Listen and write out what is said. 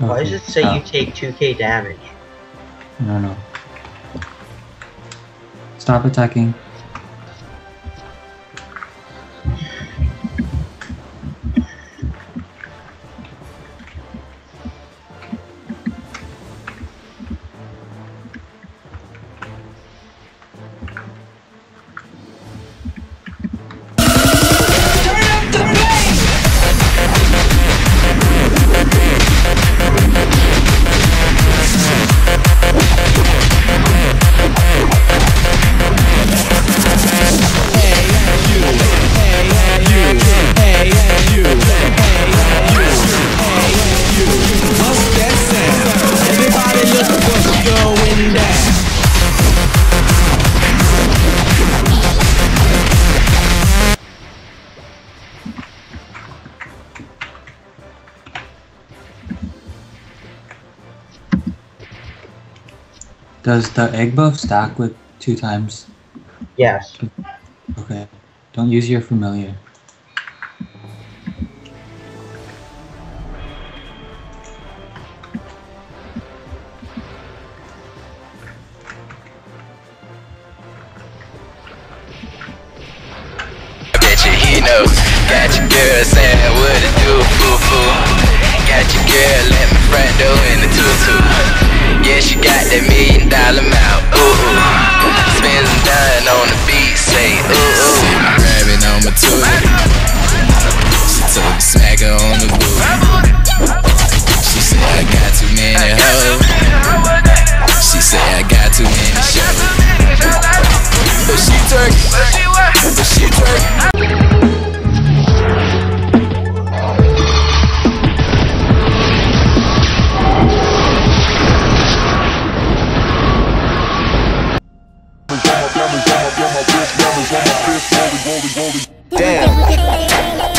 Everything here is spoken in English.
Why does it say Oh, you take 2k damage? No, no. Stop attacking. Does the egg buff stack with two times? Yes. Okay. Don't use your familiar. Bet you he know. Got your girl saying what to do, foo foo. Got your girl let me front door in the tutu. Yeah, she got that million But she. But she. Damn.